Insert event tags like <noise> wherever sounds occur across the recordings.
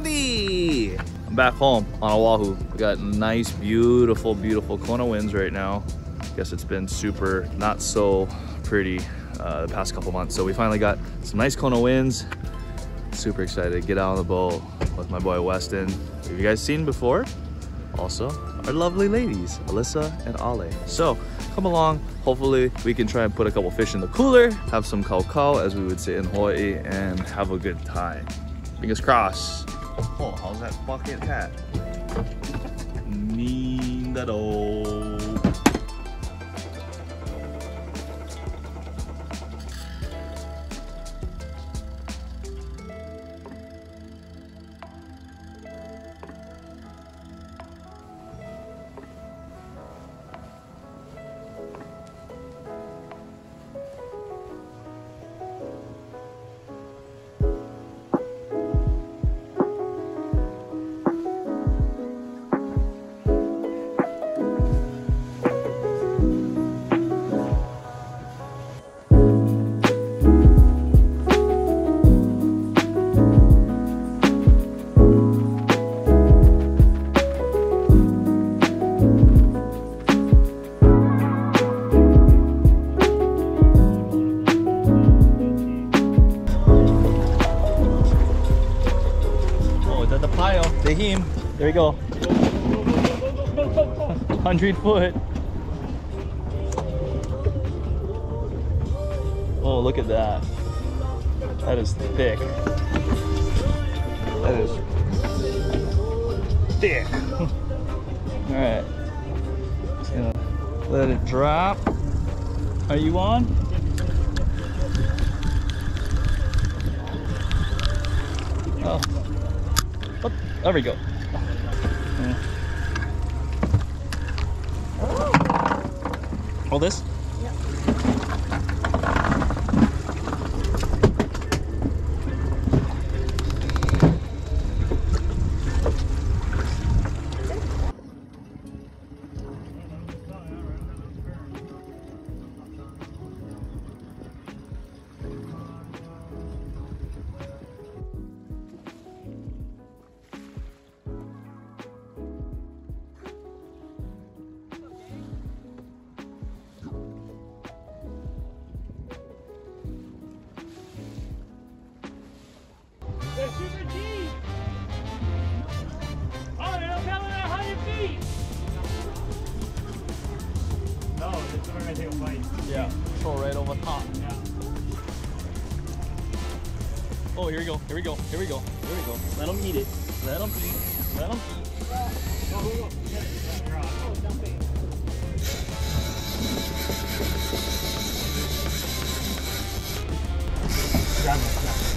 everybody! I'm back home on Oahu. We got nice, beautiful, beautiful Kona winds right now. I guess it's been super not so pretty uh, the past couple months. So we finally got some nice Kona winds. Super excited to get out on the boat with my boy Weston. Have you guys seen before? Also, our lovely ladies, Alyssa and Ale. So come along. Hopefully we can try and put a couple fish in the cooler, have some kau as we would say in Hawaii, and have a good time. Fingers crossed. Oh, how's that bucket hat? Mean that Oh, Him. There we go. <laughs> 100 foot. Oh, look at that. That is thick. That is thick. <laughs> All right. Just gonna let it drop. Are you on? Oh. There we go. Yeah. All this? Here we go. Here we go. Here we go. Here we go. Let them eat it. Let them eat. Let them eat. Go, go, go. Get it. Let it drop. Oh, dump it. Grab it. Grab it.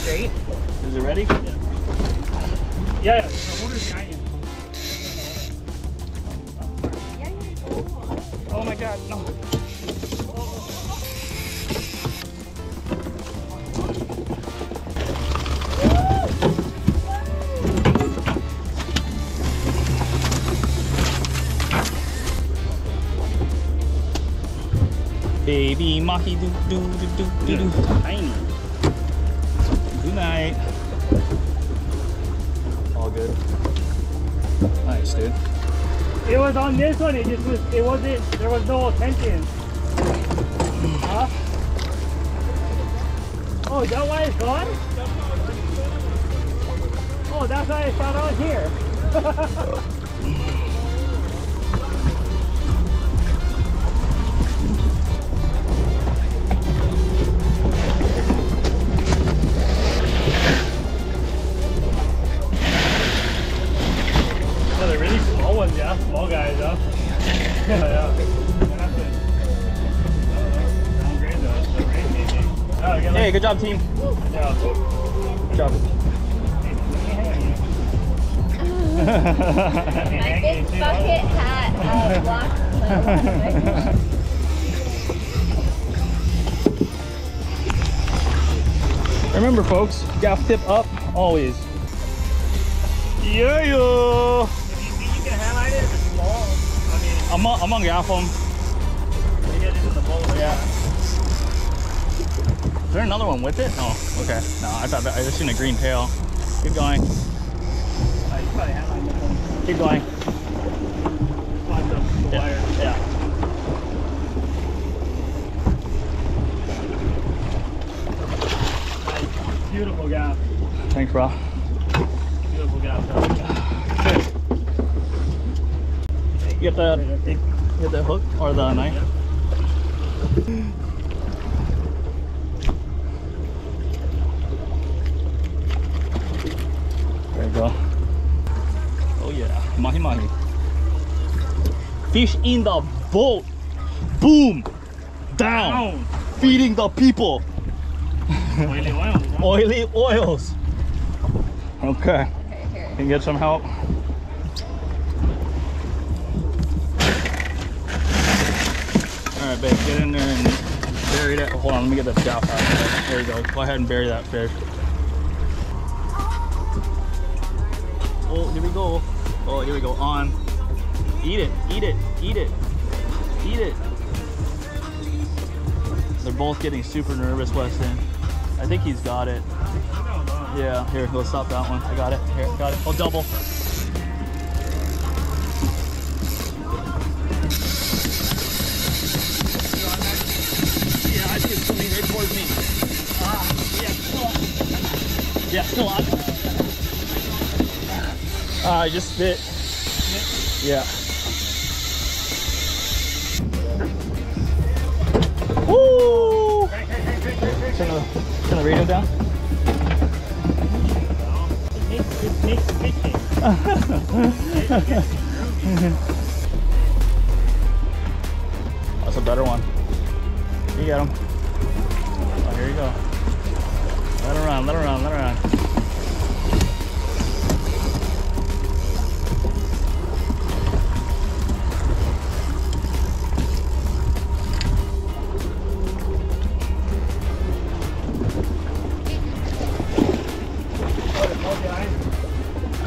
Straight. Is it ready? Yeah, yeah. Baby mahi doo doo doo doo doo doo. Tiny. Good night. All good. Nice, dude. It was on this one, it just was, it wasn't, there was no tension. Huh? Oh, is that why it's gone? Oh, that's why it's not on here. <laughs> Hey, good job, team. good job. Good job. Hey, let me hang on you. Let me My big bucket hat uh, blocked my Remember, folks, gaff tip up always. Yeah, yo. If you think you can highlight it, it's small. I mean, I'm on, I'm on gaff 'em. you get it in the bowl. Yeah. Is there another one with it? Oh, okay. No, I thought that, I just seen a green tail. Keep going. Uh, you probably have like this one. Keep going. Locked up the Yeah. yeah. Beautiful gaff. Thanks, bro. Beautiful gaff. You get the get the hook or the knife? Oh yeah, mahi mahi. Fish in the boat. Boom. Down. Down. Feeding the people. Oily oil. <laughs> Oily oils. Okay. Okay, here. Can you get some help? All right, babe, get in there and bury that. Hold on, let me get the gaff out. There you go. Go ahead and bury that fish. Oh, here we go. Oh, here we go. On. Eat it, eat it, eat it, eat it. They're both getting super nervous, Weston. I think he's got it. Yeah, here, go stop that one. I got it. Here, got it. Oh, double. Yeah, I see Ah, I just spit. Yeah. Woo! Turn the, turn the radio down. <laughs> That's a better one. You get him. Oh, here you go. Let her run, let her run, let her run.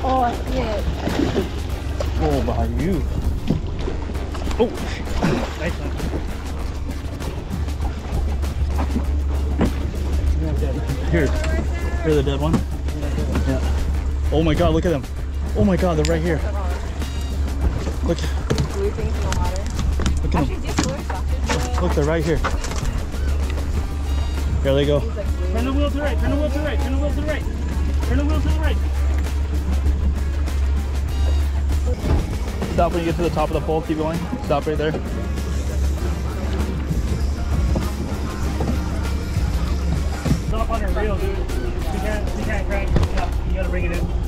Oh, I see it. Oh, behind you. Oh, Nice one. here. Here's the dead one. Yeah. Oh my god, look at them. Oh my god, they're right here. Look, Blue things in the water. look at them. just blue stuff. Look, they're right here. Here they go. He's like blue. Turn the wheel to the right. Turn the wheel to the right. Turn the wheel to the right. Turn the wheel to the right. Stop when you get to the top of the pole. Keep going. Stop right there. Stop on her reel, dude. You can't, you can't crank. You gotta bring it in.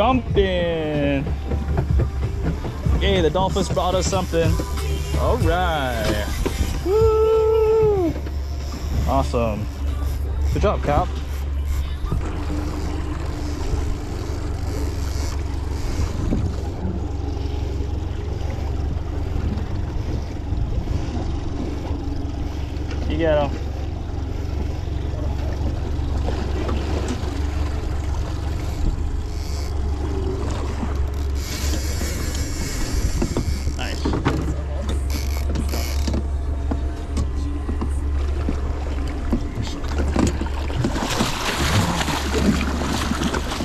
Jumping. Hey, the dolphins brought us something. All right. Woo. Awesome. Good job, Cap. You get him. Nice.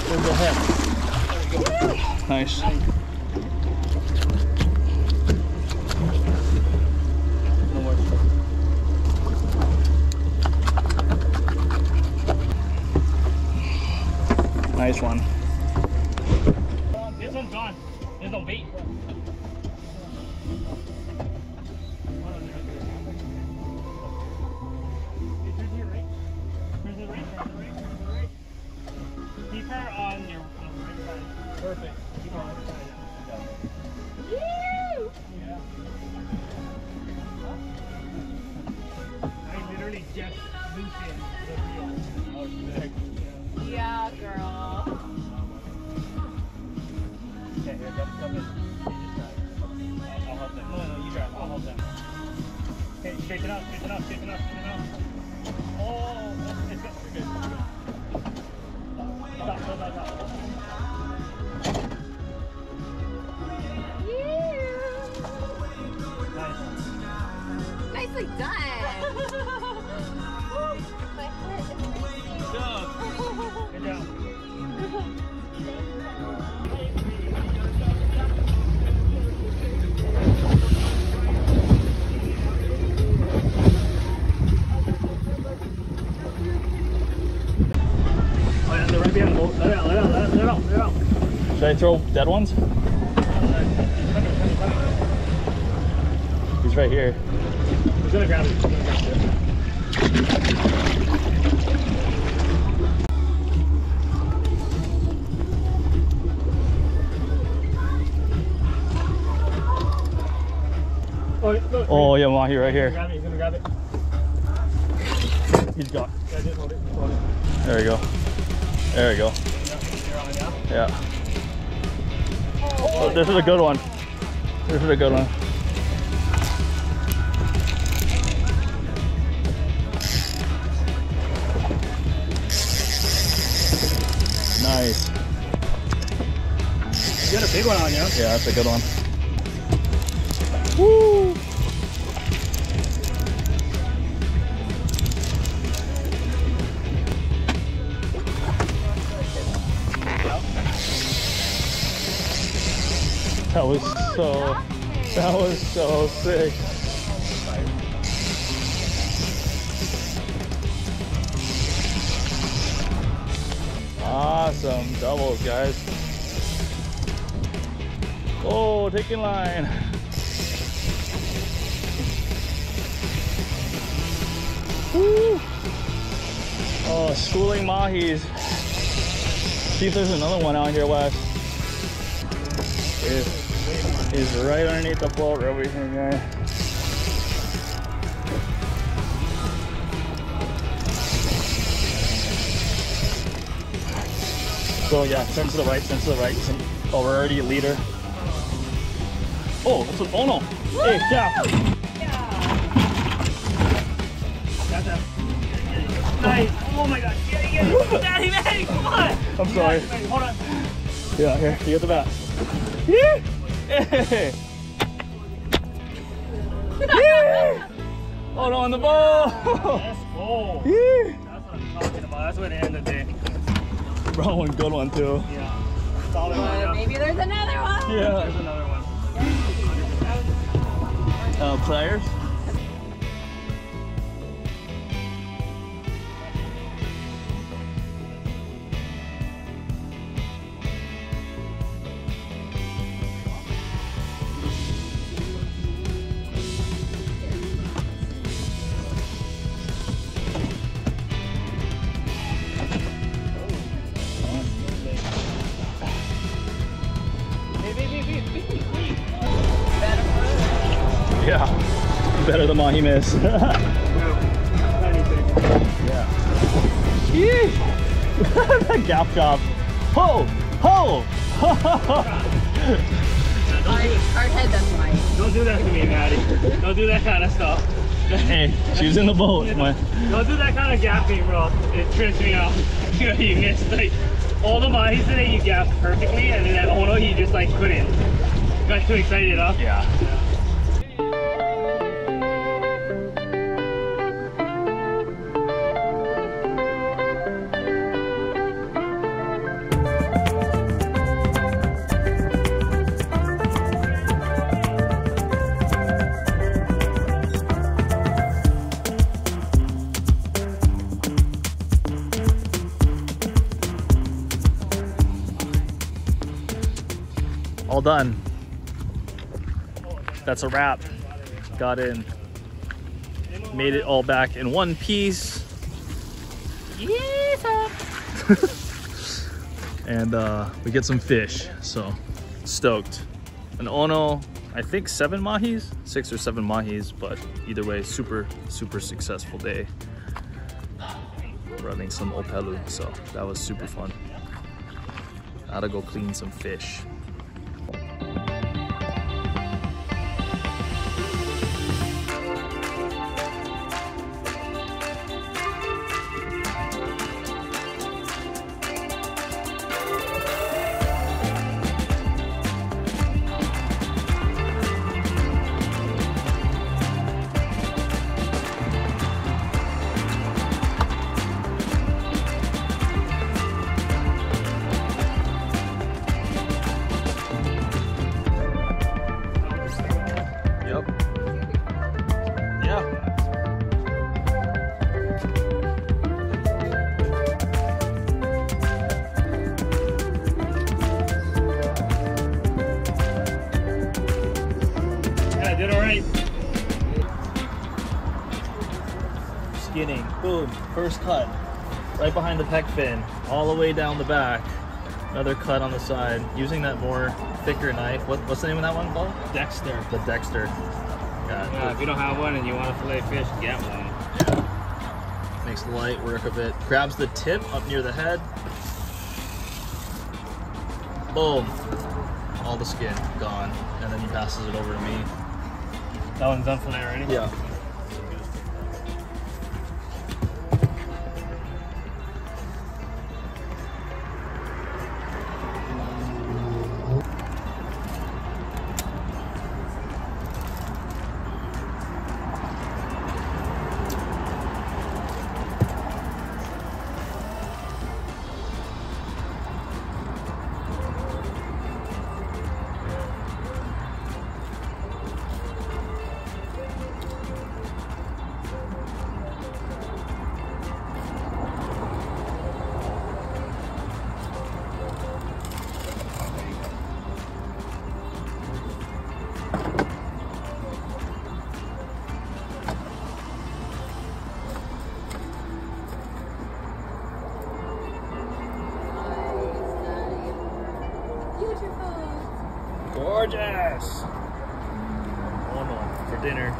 There's the head. Nice. No more. nice one. This gone. There's no bait. Should I throw dead ones? He's right here. He's gonna oh, grab it. He's gonna grab it. Oh, look, Oh yeah, Mahi right He's here. gonna grab it, he's grab it. He's got. Yeah, just hold it, just hold it. There we go. There we go. Yeah, you're on it now. Yeah. Oh, this is a good one. This is a good one. Big one on you. Yeah, that's a good one. Woo! That was so, that was so sick. Awesome doubles, guys. Oh, taking line. Woo. Oh, schooling mahis. See if there's another one out here, Wes. Is is right underneath the boat over here, guy. So yeah, turn to the right, turn to the right. Oh, we're already a leader. Oh, that's a, oh no. Hey, yeah. Got that. Nice. Oh my god. Get it, get it. Daddy, Matty, come on. I'm sorry. Matty, Hold on. Yeah, here, you get the bat. Yeah. Hey. Yeah. Oh, hold on the ball. Let's go. Yeah. That's what I'm talking about. That's what it ended the day. Bro, one good one too. Yeah. Solid one. Yeah. maybe there's another one. There's Yeah. another one. Uh, pliers. Better than Mahi miss. yeah. Yee. <laughs> that gaff job. Ho! Ho! <laughs> Hard, hard head, that's mine. Don't do that to me, Matty. Don't do that kind of stuff. <laughs> hey, she was in the boat. man. Don't do that kind of gaffing, bro. It trips me out. You know, you missed like all the bodies today. You gaffed perfectly, and then at Ono, you just like couldn't. Got too excited, huh? Yeah. Done. That's a wrap. Got in. Made it all back in one piece. <laughs> and uh, we get some fish, so stoked. An Ono, I think seven mahis, six or seven mahis, but either way, super, super successful day. Running some opelu, so that was super fun. Gotta go clean some fish. Skinning. Boom. First cut. Right behind the pec fin. All the way down the back. Another cut on the side. Using that more thicker knife. What, what's the name of that one called? Dexter. The Dexter. Yeah, Yeah. if you don't have one and you want to fillet fish, get one. Makes light work of it. Grabs the tip up near the head. Boom. All the skin gone. And then he passes it over to me. That one's done fillet already? Yeah. Gorgeous. Oh no, for dinner.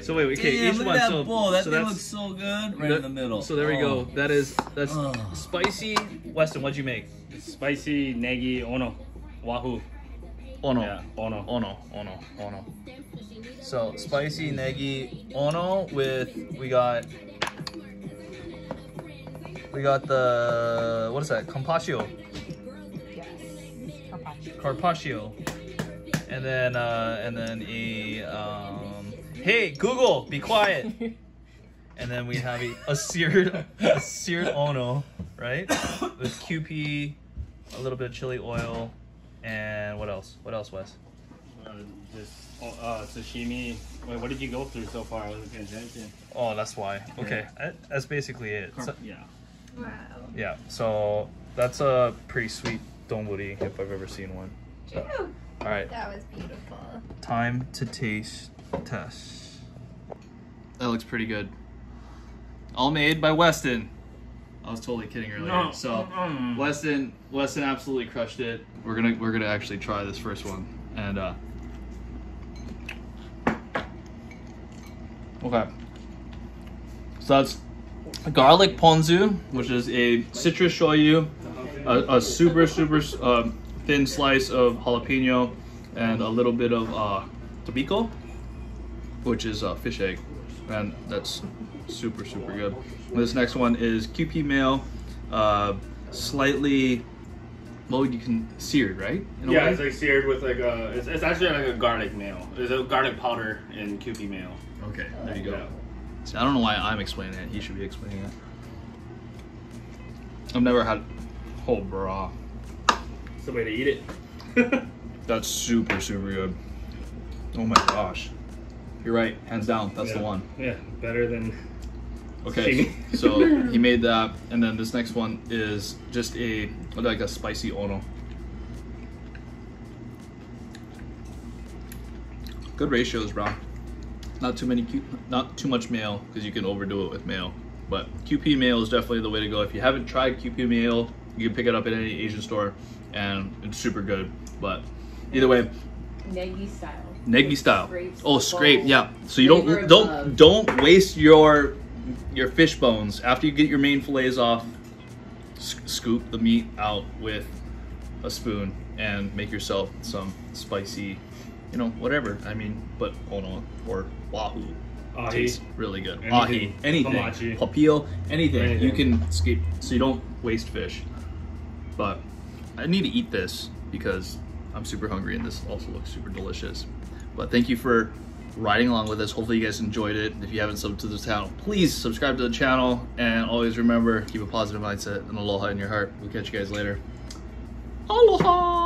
So wait, okay, Damn, each look one. at that so, bowl. That so thing looks so good. Right that- in the middle. So there we Oh. go. That is that's Oh. spicy. Weston, what'd you make? Spicy negi ono. Wahoo. Ono. Yeah, ono. Ono, ono, ono. So spicy negi ono with we got we got the what is that? Carpaccio. Carpaccio. And then uh and then a um hey Google, be quiet. <laughs> and then we have a, a seared a seared ono, right? With Kewpie, a little bit of chili oil, and what else? What else, Wes? Uh, just oh, uh, sashimi. Wait, what did you go through so far? I wasn't paying attention. Oh, that's why. Okay, that- that's basically it. So- yeah. Wow. yeah, so that's a pretty sweet donburi if I've ever seen one. So, all right, that was beautiful. time to taste test. That looks pretty good. All made by Weston. I was totally kidding earlier. No. So. Weston, Weston absolutely crushed it. We're gonna we're gonna actually try this first one, and uh. Okay. So that's garlic ponzu, which is a citrus shoyu, a, a super super um, thin slice of jalapeno, and a little bit of uh, tobiko, which is uh, fish egg, and that's super super good. This next one is Kewpie mayo, uh, slightly well, you can seared, right? Yeah, way? it's like seared with like a. It's, it's actually like a garlic mayo. It's a garlic powder in Kewpie mayo. okay, there you go. Yeah. See, I don't know why I'm explaining it. He should be explaining it. I've never had. Oh, bra. It's the way to eat it. <laughs> That's super, super good. Oh my gosh. You're right. Hands down. That's the one. Yeah, better than. Okay. So <laughs> he made that, and then this next one is just a like a spicy ono. Good ratios, bro. Not too many, Q, not too much mayo because you can overdo it with mayo. But Kewpie mayo is definitely the way to go. If you haven't tried Kewpie mayo, you can pick it up at any Asian store, and it's super good. But either way, Negi style. Negi style. Scrapes Oh, scrape. bones. Yeah. So you don't Flavor don't of- don't waste your your fish bones after you get your main fillets off. s- Scoop the meat out with a spoon and make yourself some spicy, you know, whatever. I mean, but ono or wahoo Ahi. tastes really good. Anything. Ahi, anything, Hamachi. papillo, anything. You can skip so you don't waste fish. But I need to eat this because I'm super hungry and this also looks super delicious. But thank you for riding along with us. Hopefully you guys enjoyed it. If you haven't subbed to the channel, please subscribe to the channel and always remember, keep a positive mindset and aloha in your heart. We'll catch you guys later. Aloha!